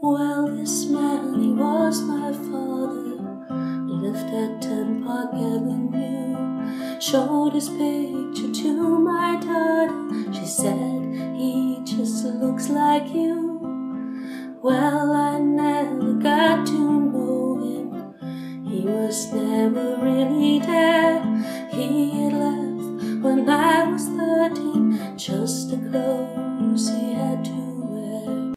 Well, this man, he was my father. Lived at 10 Park Avenue. Showed his picture to my daughter. She said, he just looks like you. Well, I never got to know him. He was never Just the clothes he had to wear.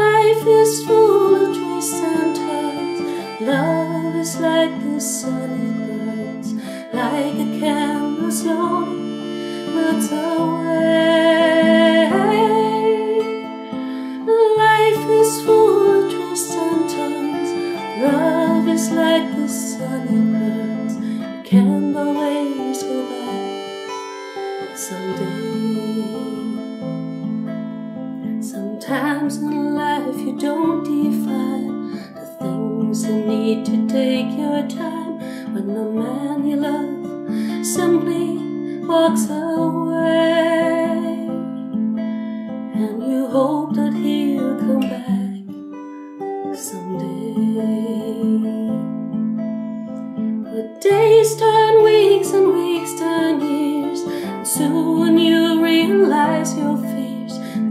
Life is full of twists and turns. Love is like the sun, it burns like a candle slowly melts away. Life is full of twists and turns. Love is like the sun, it burns. You can't always go back someday. Sometimes in life you don't define the things that need to take your time when the man you love simply walks away and you hope that he'll come back someday. But days turn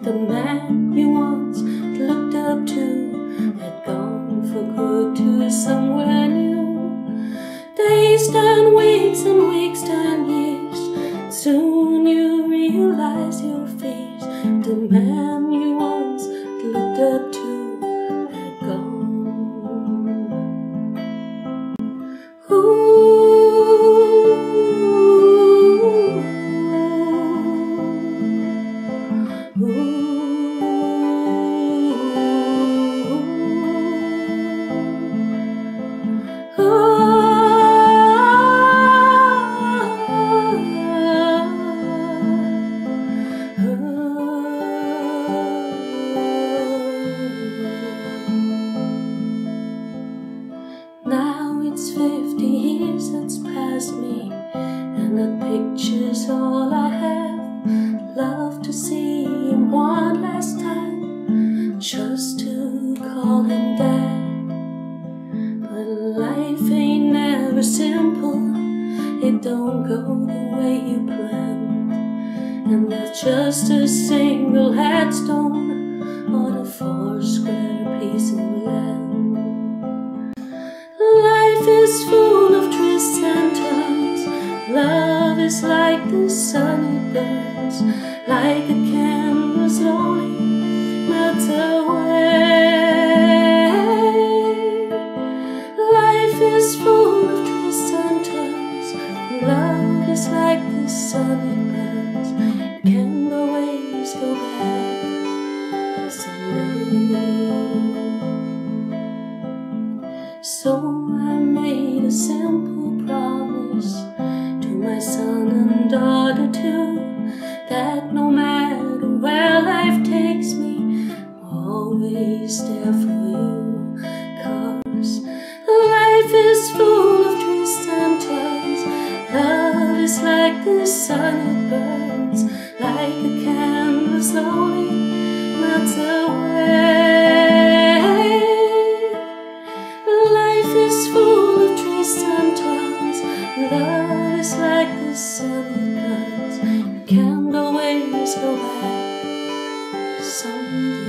The man you once looked up to had gone for good to somewhere new. Days turn weeks and weeks turn years, soon you realize your fears. The man years that's passed me, and the picture's all I have. Love to see him one last time, just to call him dad. But life ain't never simple, it don't go the way you planned. And that's just a single headstone on a four square piece of land. Life is full Love is like the sun, it burns like a candle slowly melts away. Life is full of twists and turns. Love is like the sun, it burns. The sun, it burns like a candle slowly melts away. Life is full of twists and turns. Love is like the sun, it burns. You can't always go back someday.